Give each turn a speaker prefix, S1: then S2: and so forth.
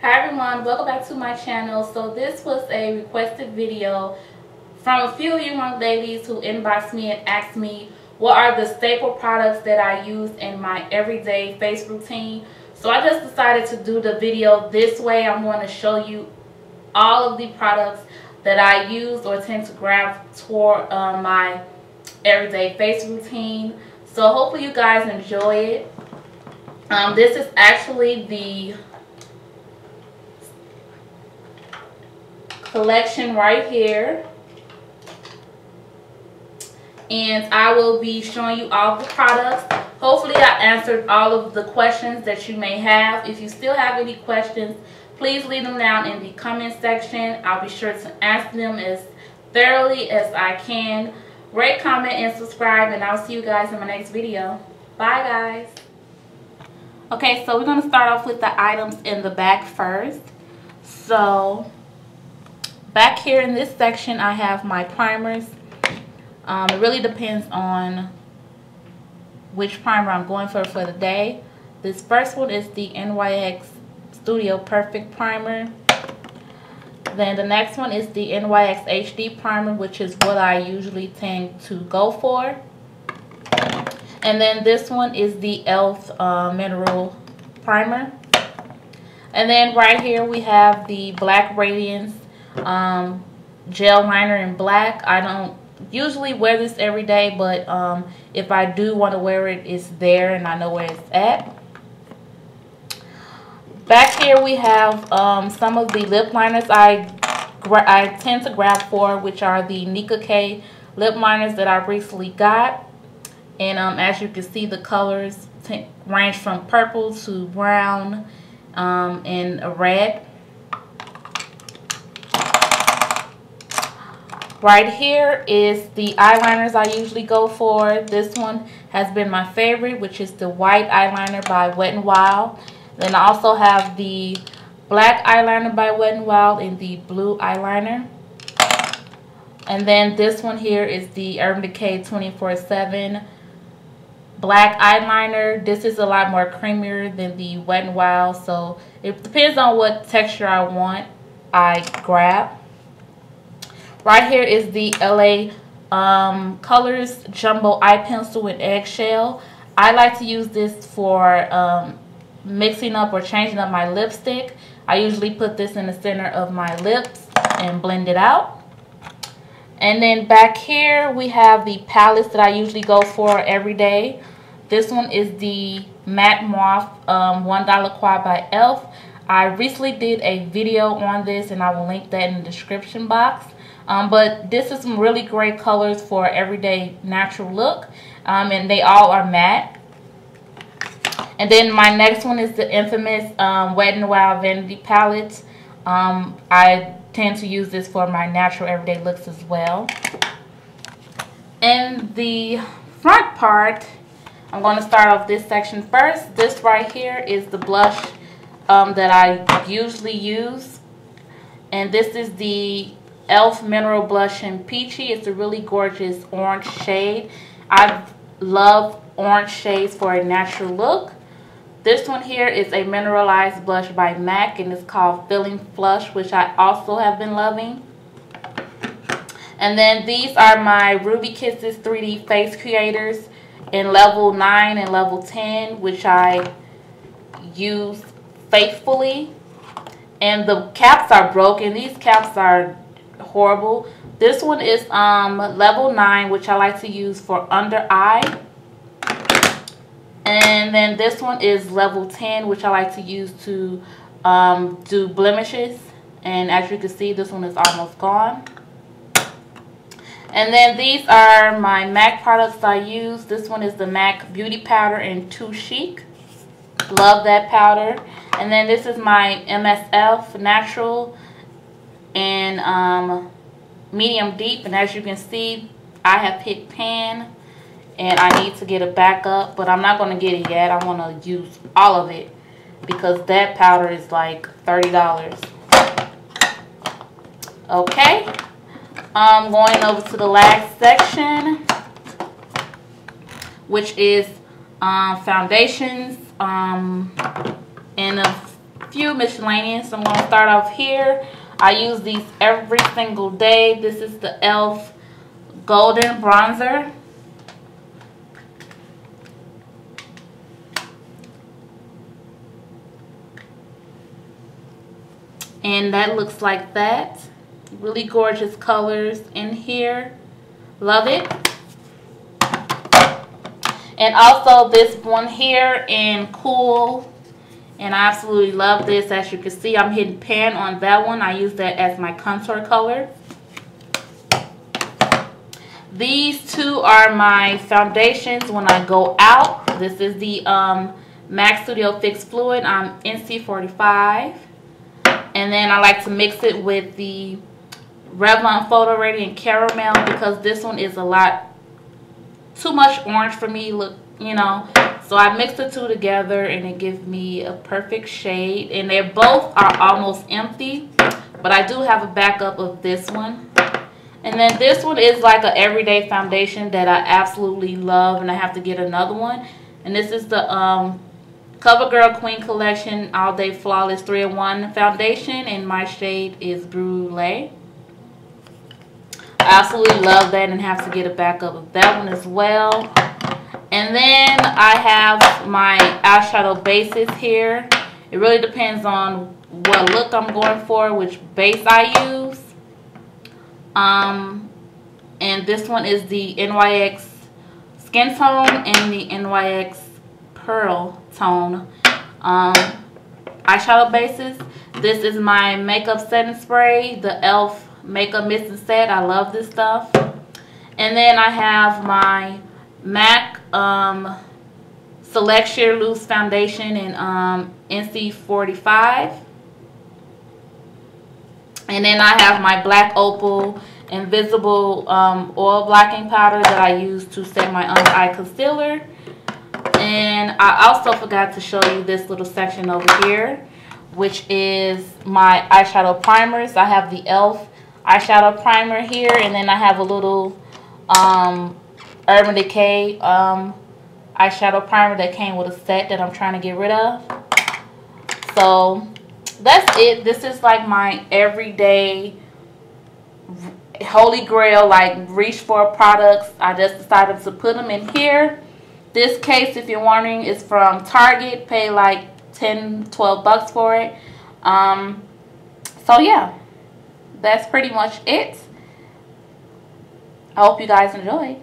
S1: Hi everyone, welcome back to my channel. So this was a requested video from a few of you young ladies who inboxed me and asked me what are the staple products that I use in my everyday face routine. So I just decided to do the video this way. I'm going to show you all of the products that I use or tend to grab toward uh, my everyday face routine. So hopefully you guys enjoy it. Um, this is actually the collection right here. And I will be showing you all the products. Hopefully I answered all of the questions that you may have. If you still have any questions, please leave them down in the comment section. I'll be sure to answer them as thoroughly as I can. Rate, comment, and subscribe, and I'll see you guys in my next video. Bye, guys. Okay, so we're going to start off with the items in the back first. So, back here in this section, I have my primers. Um, it really depends on which primer I'm going for for the day. This first one is the NYX Studio Perfect Primer. Then the next one is the NYX HD Primer, which is what I usually tend to go for. And then this one is the e.l.f. Uh, Mineral Primer. And then right here we have the Black Radiance um, Gel Liner in black. I don't usually wear this every day, but um, if I do want to wear it, it's there and I know where it's at. Back here we have um, some of the lip liners I, I tend to grab for, which are the Nicka K lip liners that I recently got. And um, as you can see, the colors range from purple to brown um, and red. Right here is the eyeliners I usually go for. This one has been my favorite, which is the white eyeliner by Wet n Wild. Then I also have the black eyeliner by Wet n Wild and the blue eyeliner. And then this one here is the Urban Decay 24-7 black eyeliner. This is a lot more creamier than the Wet n Wild. So it depends on what texture I want. I grab. Right here is the LA um, Colors Jumbo Eye Pencil in Eggshell. I like to use this for um, mixing up or changing up my lipstick. I usually put this in the center of my lips and blend it out. And then back here we have the palettes that I usually go for every day. This one is the Matte Mauve um, $1 Quad by e.l.f. I recently did a video on this and I will link that in the description box. Um, but this is some really great colors for everyday natural look. Um, and they all are matte. And then my next one is the infamous um, Wet n Wild Vanity Palette. Um, I tend to use this for my natural everyday looks as well. In the front part, I'm going to start off this section first. This right here is the blush um, that I usually use. And this is the e.l.f. Mineral Blush in Peachy. It's a really gorgeous orange shade. I love orange shades for a natural look. This one here is a mineralized blush by MAC and it's called Filling Flush, which I also have been loving. And then these are my Ruby Kisses 3D Face Creators in level 9 and level 10, which I use faithfully. And the caps are broken. These caps are horrible. This one is um, level 9, which I like to use for under eye. And then this one is level 10, which I like to use to um, do blemishes. And as you can see, this one is almost gone. And then these are my MAC products I use. This one is the MAC Beauty Powder in Too Chic. Love that powder. And then this is my MSF Natural and um, Medium Deep. And as you can see, I have picked Pan and I need to get it back up but I'm not going to get it yet I want to use all of it because that powder is like $30 okay I'm going over to the last section which is um, foundations um, in a few miscellaneous. I'm going to start off here. I use these every single day. This is the e.l.f. Golden Bronzer. And that looks like that. Really gorgeous colors in here. Love it. And also this one here in Cool. And I absolutely love this. As you can see, I'm hitting pan on that one. I use that as my contour color. These two are my foundations when I go out. This is the um, MAC Studio Fix Fluid I'm NC45. And then I like to mix it with the Revlon Photo Radiant Caramel because this one is a lot too much orange for me look you know so I mix the two together and it gives me a perfect shade. And they both are almost empty but I do have a backup of this one. And then this one is like an everyday foundation that I absolutely love and I have to get another one. And this is the um, CoverGirl Queen Collection All Day Flawless 3-in-1 foundation and my shade is Brulee. I absolutely love that and have to get a backup of that one as well. And then I have my eyeshadow bases here. It really depends on what look I'm going for, which base I use. Um, and this one is the NYX Skin Tone and the NYX Pearl Tone um, eyeshadow bases. This is my makeup setting spray, the e.l.f makeup mist and set. I love this stuff. And then I have my MAC um, Select Sheer Loose Foundation in um, NC45. And then I have my Black Opal Invisible um, Oil Blocking Powder that I use to set my under eye concealer. And I also forgot to show you this little section over here, which is my eyeshadow primers. I have the e.l.f eyeshadow primer here. And then I have a little um, Urban Decay um, eyeshadow primer that came with a set that I'm trying to get rid of. So that's it. This is like my everyday holy grail like reach for products. I just decided to put them in here. This case, if you're wondering, is from Target. Pay like 10, 12 bucks for it. Um, so yeah that's pretty much it. I hope you guys enjoy.